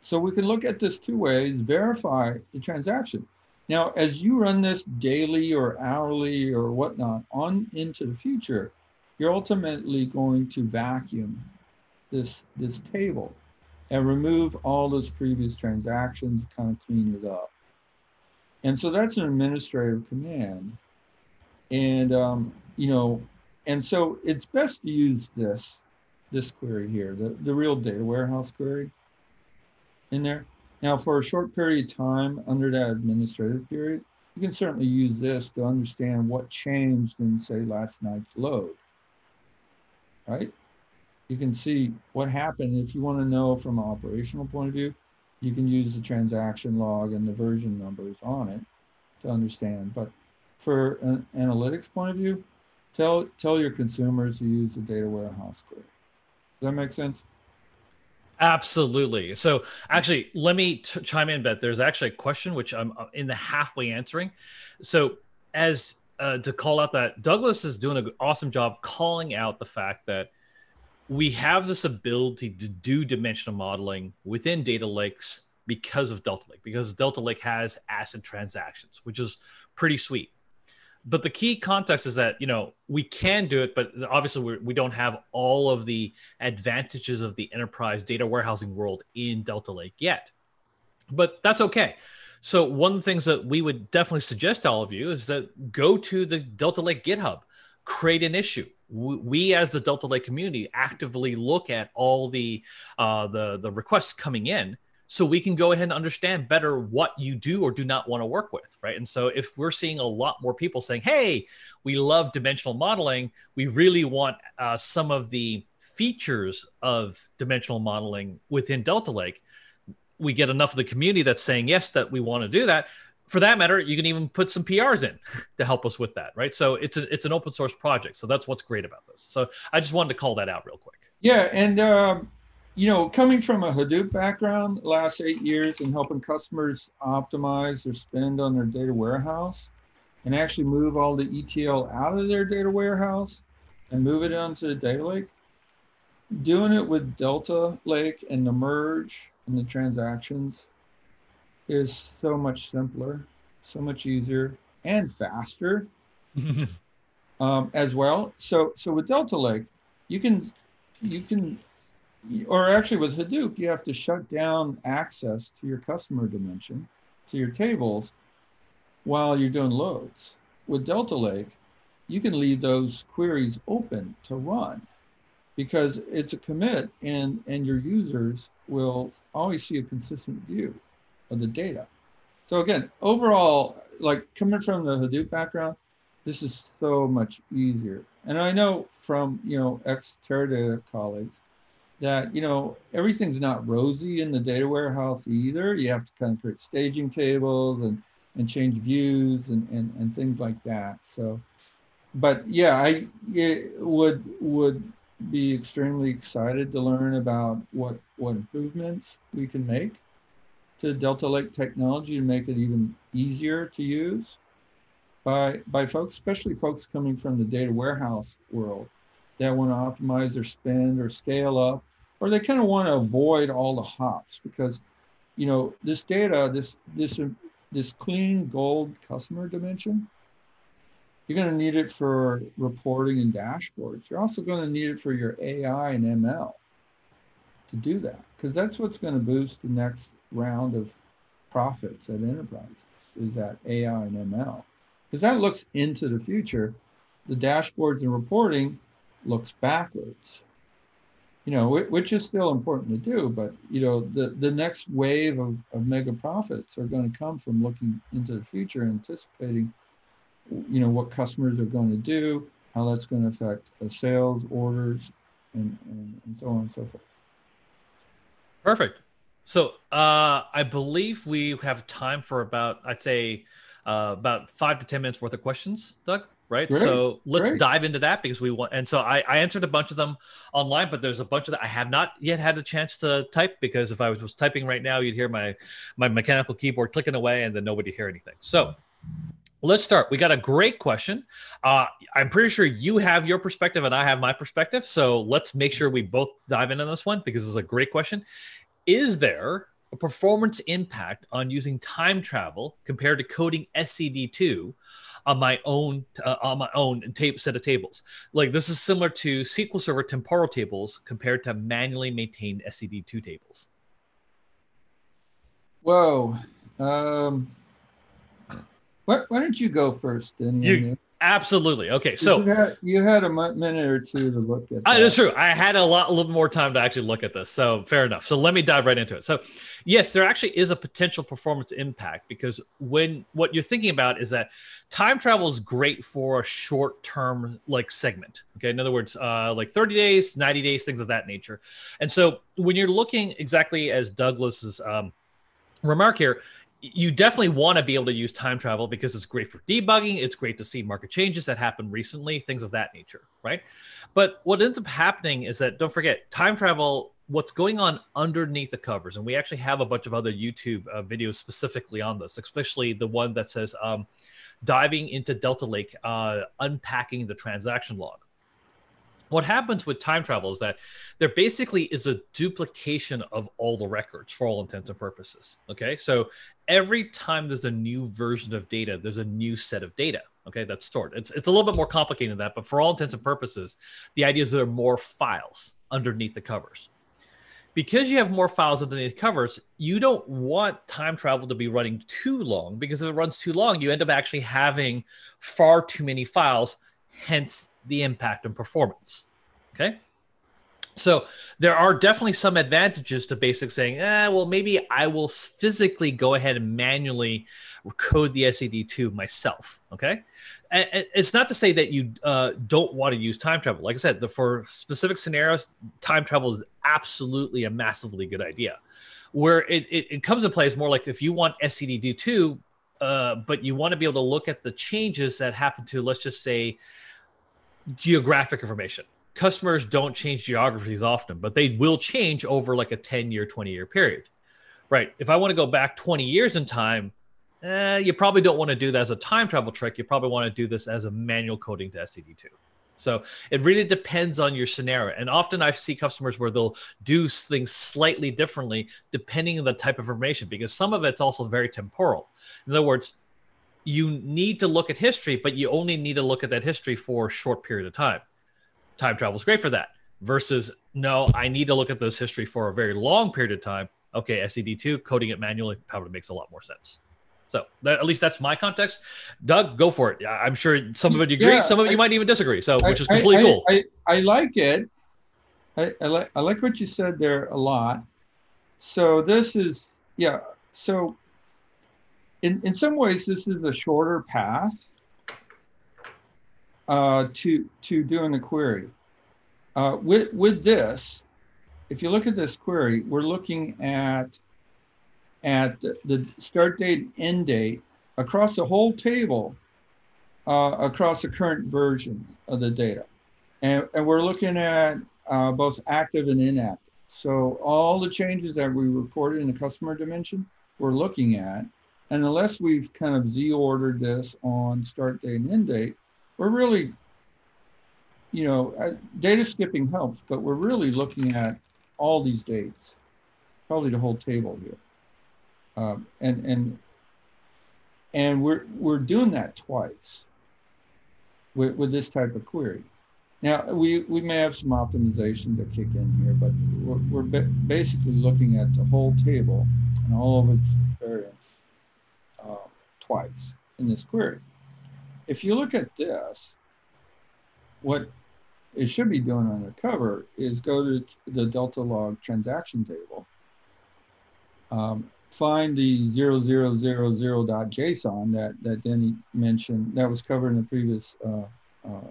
So we can look at this two ways, verify the transaction. Now, as you run this daily or hourly or whatnot on into the future, you're ultimately going to vacuum this, this table and remove all those previous transactions, kind of clean it up. And so that's an administrative command. And, um, you know, and so it's best to use this, this query here, the, the real data warehouse query in there. Now, for a short period of time under that administrative period, you can certainly use this to understand what changed in, say, last night's load, right? You can see what happened. If you want to know from an operational point of view, you can use the transaction log and the version numbers on it to understand. But for an analytics point of view, tell, tell your consumers to use the data warehouse query. Does that make sense? Absolutely. So, actually, let me t- chime in, Beth. There's actually a question which I'm uh, in the halfway answering. So, as uh, to call out that Douglas is doing an awesome job calling out the fact that we have this ability to do dimensional modeling within data lakes because of Delta Lake, because Delta Lake has ACID transactions, which is pretty sweet but the key context is that you know we can do it but obviously we're, we do not have all of the advantages of the enterprise data warehousing world in delta lake yet. But that's okay. So one of the things that we would definitely suggest to all of you is that go to the delta lake github create an issue. We, as the delta lake community actively look at all the uh, the the requests coming in so we can go ahead and understand better what you do or do not want to work with right? And so if we're seeing a lot more people saying hey we love dimensional modeling. We really want uh, some of the features of dimensional modeling within delta lake we get enough of the community that's saying yes that we want to do that. For that matter you can even put some prs in *laughs* to help us with that right? So it's a, it's an open source project so that's what's great about this. So i just wanted to call that out real quick. Yeah and um you know, coming from a Hadoop background, last eight years and helping customers optimize their spend on their data warehouse and actually move all the ETL out of their data warehouse and move it onto the data lake. Doing it with Delta Lake and the merge and the transactions is so much simpler, so much easier and faster *laughs* um, as well. So, so with Delta Lake, you can you can or actually with Hadoop, you have to shut down access to your customer dimension, to your tables, while you're doing loads. With Delta Lake, you can leave those queries open to run because it's a commit and, and your users will always see a consistent view of the data. So again, overall, like coming from the Hadoop background, this is so much easier. And I know from, you know, ex Teradata colleagues that, you know, everything's not rosy in the data warehouse either. You have to kind of create staging tables and, and change views and, and, and things like that. So, but yeah, I would, would be extremely excited to learn about what, what improvements we can make to Delta Lake technology to make it even easier to use by, by folks, especially folks coming from the data warehouse world that want to optimize their spend or scale up, or they kind of want to avoid all the hops because, you know, this data, this, this, this clean gold customer dimension, you're going to need it for reporting and dashboards. You're also going to need it for your AI and ML to do that because that's what's going to boost the next round of profits at enterprises is that AI and ML because that looks into the future. The dashboards and reporting looks backwards. You know, which is still important to do, but you know, the, the next wave of, of mega profits are going to come from looking into the future, anticipating, you know, what customers are going to do, how that's going to affect sales, orders, and, and, and so on and so forth. Perfect. So uh, I believe we have time for about, I'd say, uh, about five to 10 minutes worth of questions, Doug. Right. Great. So let's Great. dive into that because we want. And so I, I answered a bunch of them online, but there's a bunch of that I have not yet had a chance to type because if I was, was typing right now, you'd hear my my mechanical keyboard clicking away and then nobody hear anything. So let's start. We got a great question. Uh, I'm pretty sure you have your perspective and I have my perspective. So let's make sure we both dive into this one because it's a great question. Is there a performance impact on using time travel compared to coding SCD2 on my own uh, on my own tape set of tables. Like this is similar to SQL Server temporal tables compared to manually maintained SCD2 tables. Whoa. Um, why, why don't you go first? Then you, Absolutely. Okay, so you had, you had, a minute or two to look at. That. that's true. I had a lot, a little more time to actually look at this. So fair enough. So let me dive right into it. So, yes, there actually is a potential performance impact because when what you're thinking about is that time travel is great for a short-term like segment. Okay, in other words, uh, like 30 days, 90 days, things of that nature. And so when you're looking exactly as Douglas's um, remark here you definitely want to be able to use time travel because it's great for debugging. It's great to see market changes that happened recently, things of that nature, right? But what ends up happening is that don't forget time travel. What's going on underneath the covers, and we actually have a bunch of other YouTube uh, videos specifically on this, especially the one that says um, diving into Delta Lake, uh, unpacking the transaction log what happens with time travel is that there basically is a duplication of all the records for all intents and purposes. Okay. So every time there's a new version of data, there's a new set of data. Okay. That's stored. It's, it's a little bit more complicated than that, but for all intents and purposes, the idea is there are more files underneath the covers. Because you have more files underneath the covers, you don't want time travel to be running too long because if it runs too long, you end up actually having far too many files, hence the impact on performance. Okay. So there are definitely some advantages to basic saying, eh, well, maybe I will physically go ahead and manually code the SCD2 myself. Okay. It's not to say that you uh, don't want to use time travel. Like I said, the, for specific scenarios, time travel is absolutely a massively good idea. Where it, it, it comes into play is more like if you want SCD2, uh, but you want to be able to look at the changes that happen to, let's just say, geographic information. Customers don't change geographies often, but they will change over like a 10 year, 20 year period. Right. If I want to go back 20 years in time, eh, you probably don't want to do that as a time travel trick. You probably want to do this as a manual coding to SCD2. So it really depends on your scenario. And often I see customers where they'll do things slightly differently depending on the type of information, because some of it's also very temporal. In other words, you need to look at history, but you only need to look at that history for a short period of time. Time travel is great for that. Versus, no, I need to look at this history for a very long period of time. Okay, SCD2, coding it manually probably makes a lot more sense. So that, at least that's my context. Doug, go for it. I'm sure some of it you agree, yeah, some of it you might even disagree. So, which is completely I, cool. I, I, like it. I, I like I like what you said there a lot. So this is yeah. So in, in some ways, this is a shorter path uh, to to doing the query. Uh, with with this, if you look at this query, we're looking at at the start date, end date across the whole table, uh, across the current version of the data, and, and we're looking at uh, both active and inactive. So all the changes that we reported in the customer dimension, we're looking at, and unless we've kind of z-ordered this on start date and end date, we're really, you know, uh, data skipping helps, but we're really looking at all these dates, probably the whole table here. Um, and and and we're we're doing that twice with, with this type of query. Now we we may have some optimizations that kick in here, but we're, we're basically looking at the whole table and all of its variants twice in this query. If you look at this, what it should be doing the cover is go to the delta log transaction table, um, find the 0000.json that, that Denny mentioned, that was covered in the previous uh, uh,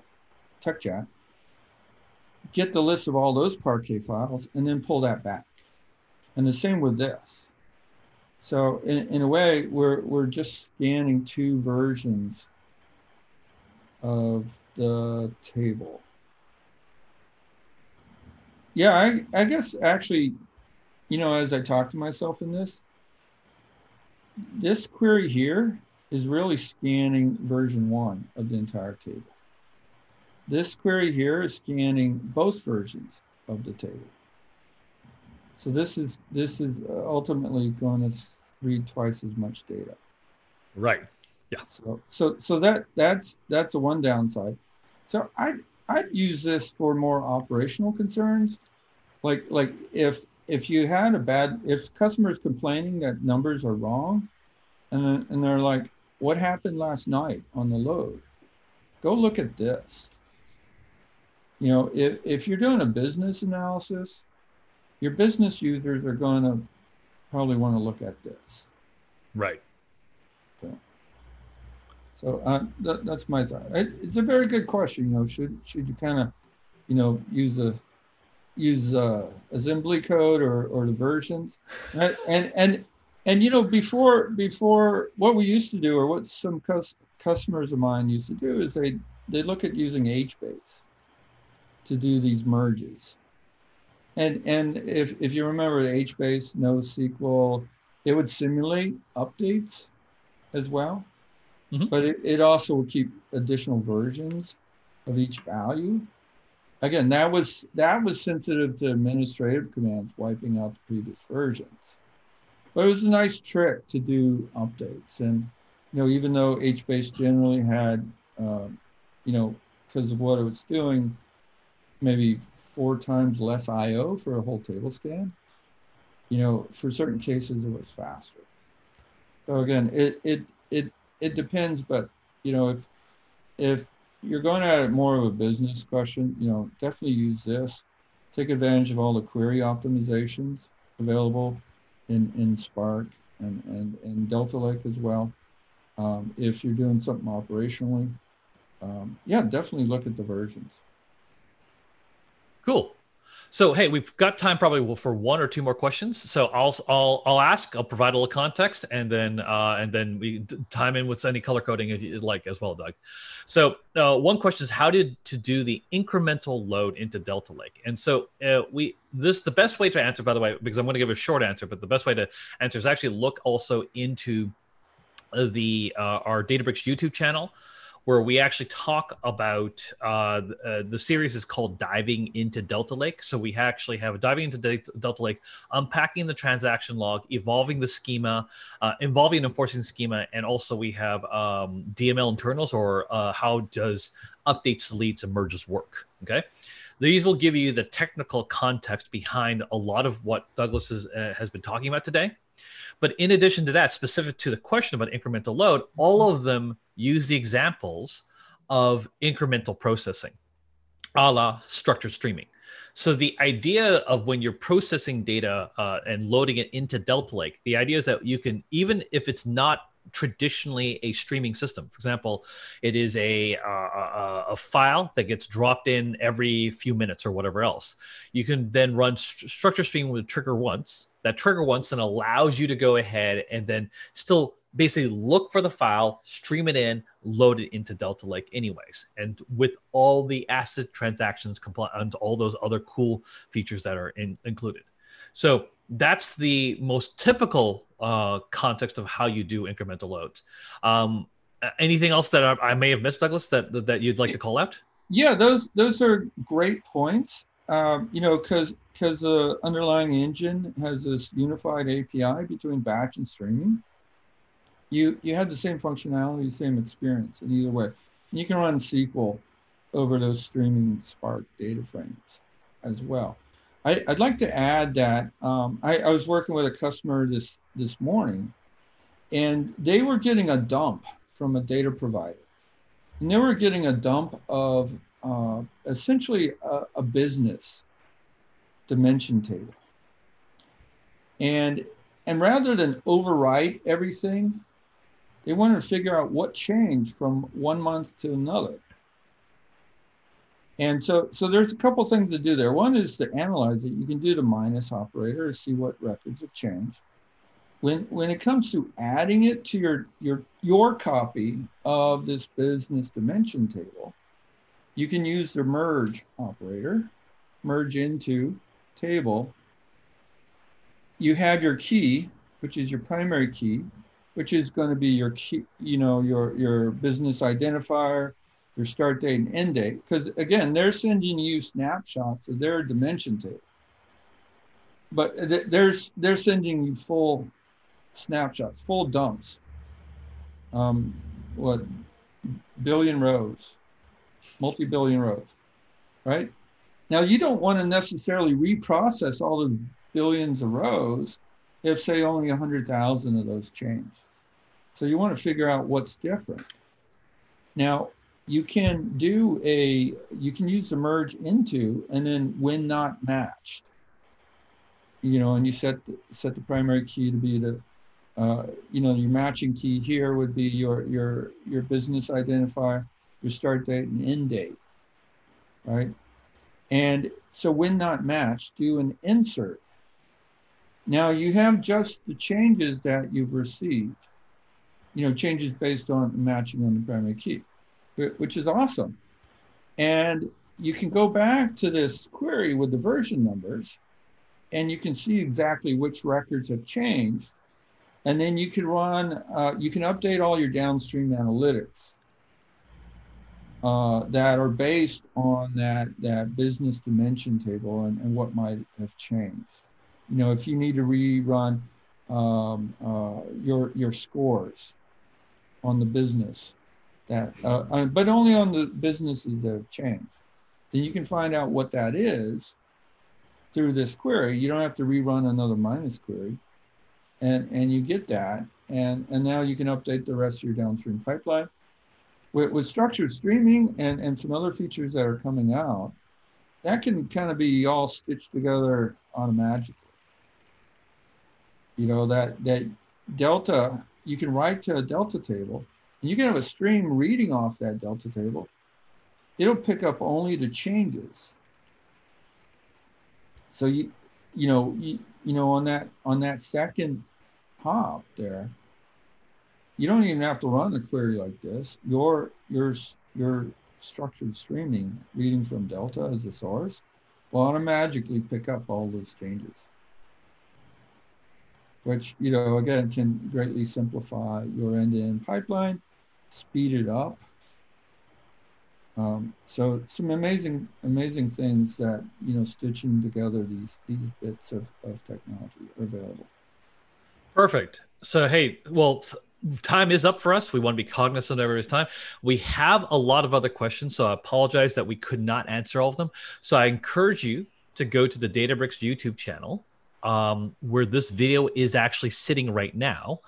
tech chat, get the list of all those Parquet files, and then pull that back. And the same with this. So in, in a way, we're, we're just scanning two versions of the table. Yeah, I, I guess actually, you know, as I talk to myself in this, this query here is really scanning version one of the entire table. This query here is scanning both versions of the table. So this is this is uh, ultimately going to read twice as much data. Right. Yeah. So so so that that's that's a one downside. So I I'd, I'd use this for more operational concerns, like like if if you had a bad if customers complaining that numbers are wrong, and and they're like, what happened last night on the load? Go look at this. You know, if if you're doing a business analysis, your business users are going to probably want to look at this. Right. So uh, that, that's my thought. It, it's a very good question. You know, should should you kind of, you know, use a use uh, assembly code or or the versions, and and and, and you know before before what we used to do or what some cus- customers of mine used to do is they they look at using HBase to do these merges. And and if if you remember the HBase NoSQL, it would simulate updates as well. Mm-hmm. But it, it also would keep additional versions of each value. Again, that was that was sensitive to administrative commands wiping out the previous versions. But it was a nice trick to do updates. And you know, even though HBase generally had, uh, you know, because of what it was doing, maybe four times less I/O for a whole table scan. You know, for certain cases, it was faster. So again, it it it it depends, but you know, if if you're going at it more of a business question, you know, definitely use this. Take advantage of all the query optimizations available in, in Spark and, and, and Delta Lake as well. Um, if you're doing something operationally, um, yeah, definitely look at the versions. Cool. So hey, we've got time probably for one or two more questions. So I'll I'll I'll ask. I'll provide a little context, and then uh, and then we time in with any color coding if you'd like as well, Doug. So uh, one question is how did to do the incremental load into Delta Lake, and so uh, we this the best way to answer by the way because I'm going to give a short answer, but the best way to answer is actually look also into the uh, our Databricks YouTube channel where we actually talk about uh, uh, the series is called Diving into Delta Lake. So we actually have diving into Delta Lake, unpacking the transaction log, evolving the schema, uh, involving and enforcing schema, and also we have um, DML internals or uh, how does updates, deletes, and merges work. Okay. These will give you the technical context behind a lot of what Douglas is, uh, has been talking about today. But in addition to that, specific to the question about incremental load, all of them use the examples of incremental processing, a la structured streaming. So the idea of when you're processing data uh, and loading it into Delta Lake, the idea is that you can, even if it's not traditionally a streaming system. For example, it is a, uh, a, a file that gets dropped in every few minutes or whatever else. You can then run st- structure stream with trigger once. That trigger once then allows you to go ahead and then still basically look for the file, stream it in, load it into Delta Lake, anyways. And with all the ACID transactions and all those other cool features that are in, included. So that's the most typical uh, context of how you do incremental loads. Um, anything else that I, I, may have missed, Douglas, that that you'd like to call out? Yeah, those those are great points. Um, you know, because because the underlying engine has this unified API between batch and streaming. You you have the same functionality, the same experience in either way. You can run SQL over those streaming Spark data frames as well. I, would like to add that um, I, I, was working with a customer this this morning, and they were getting a dump from a data provider, and they were getting a dump of uh, essentially a, a business dimension table, and and rather than overwrite everything, they wanted to figure out what changed from one month to another. And so, so there's a couple things to do there. One is to analyze it. You can do the minus operator to see what records have changed. When, when it comes to adding it to your, your, your copy of this business dimension table, you can use the merge operator, merge into table. You have your key, which is your primary key, which is going to be your key, you know, your, your business identifier, your start date and end date. Because again, they're sending you snapshots of their dimension table. But they're, they're sending you full snapshots, full dumps. Um, what, billion rows, multi-billion rows, right? Now you don't want to necessarily reprocess all the billions of rows if say only 100,000 of those change. So you want to figure out what's different. Now, you can do a you can use the merge into and then when not matched you know and you set set the primary key to be the uh, you know your matching key here would be your your your business identifier your start date and end date right and so when not matched do an insert now you have just the changes that you've received you know changes based on matching on the primary key which is awesome. And you can go back to this query with the version numbers and you can see exactly which records have changed. And then you can run, uh, you can update all your downstream analytics uh, that are based on that, that business dimension table and, and what might have changed. You know, if you need to rerun um, uh, your, your scores on the business, that, uh, uh, but only on the businesses that have changed. Then you can find out what that is through this query. You don't have to rerun another minus query, and and you get that, and and now you can update the rest of your downstream pipeline. With, with structured streaming and and some other features that are coming out, that can kind of be all stitched together automatically. You know that that delta you can write to a delta table and you can have a stream reading off that delta table. It'll pick up only the changes. So you, you know, you, you know, on that on that second hop there, you don't even have to run a query like this. Your your your structured streaming reading from delta as the source will automatically pick up all those changes which you know again can greatly simplify your end-to-end pipeline speed it up. Um, so some amazing, amazing things that you know stitching together these these bits of, of technology are available. Perfect. So hey, well, time is up for us. We want to be cognizant of everybody's time. We have a lot of other questions, so I apologize that we could not answer all of them. So I encourage you to go to the Databricks YouTube channel, um, where this video is actually sitting right now.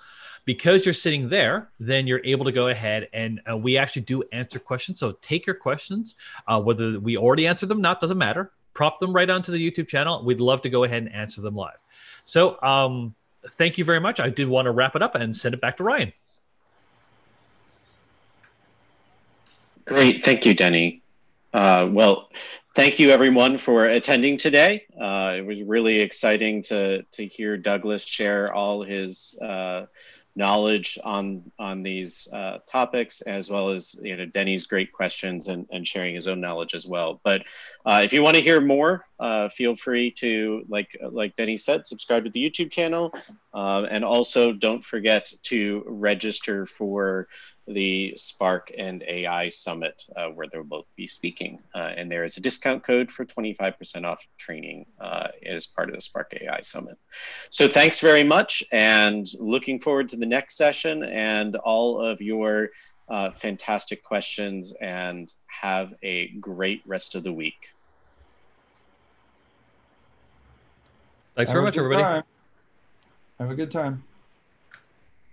Because you're sitting there, then you're able to go ahead and uh, we actually do answer questions. So take your questions, uh, whether we already answered them, not doesn't matter. Prop them right onto the YouTube channel. We'd love to go ahead and answer them live. So um, thank you very much. I did want to wrap it up and send it back to Ryan. Great. Thank you, Denny. Uh, well, thank you everyone for attending today. Uh, it was really exciting to, to hear Douglas share all his uh, knowledge on on these uh, topics, as well as you know Denny's great questions and, and sharing his own knowledge as well. But uh, if you want to hear more, uh, feel free to like like Denny said, subscribe to the YouTube channel, and also don't forget to register for the Spark and AI Summit, uh, where they'll both be speaking. Uh, and there is a discount code for 25% off training uh, as part of the Spark AI Summit. So thanks very much, and looking forward to the next session and all of your uh, fantastic questions, and have a great rest of the week. Thanks Have very much, everybody. Time. Have a good time.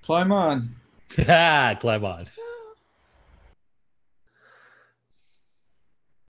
Climb on. *laughs* Ah, climb on.